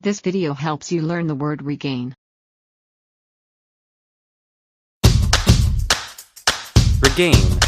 This video helps you learn the word regain. Regain.